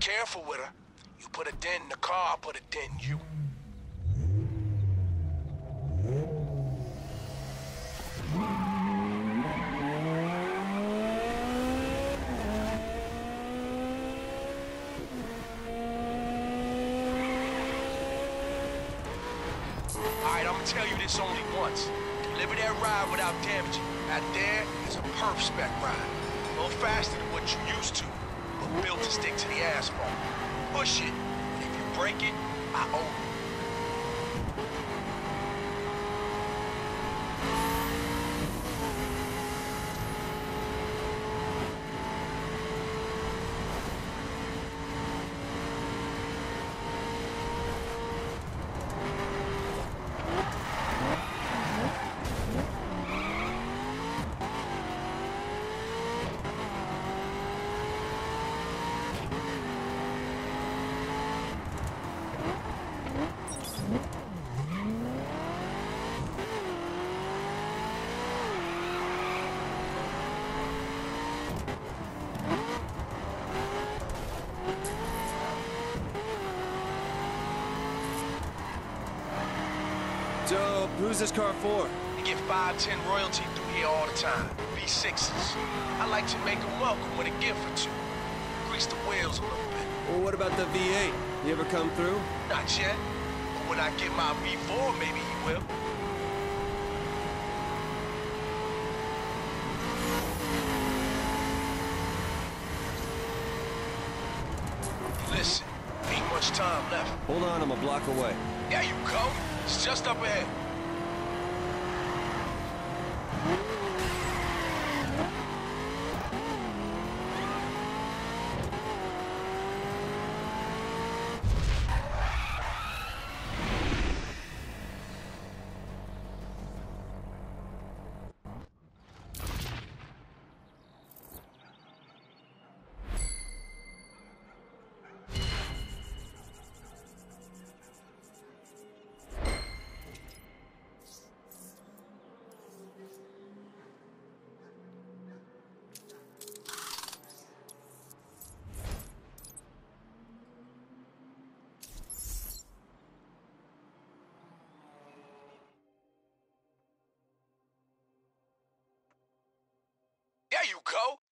careful with her. You put a dent in the car, I'll put a dent in you. Alright, I'm gonna tell you this only once. Deliver that ride without damaging. That there is a perf spec ride. A little faster than what you used to, built to stick to the asphalt. Push it, if you break it, I own it. So, who's this car for? You get 510 royalty through here all the time. V6s. I like to make them welcome with a gift or two. Grease the wheels a little bit. Well, what about the V8? You ever come through? Not yet. But when I get my V4, maybe he will. Listen, ain't much time left. Hold on, I'm a block away. There you go. It's just up ahead. You go.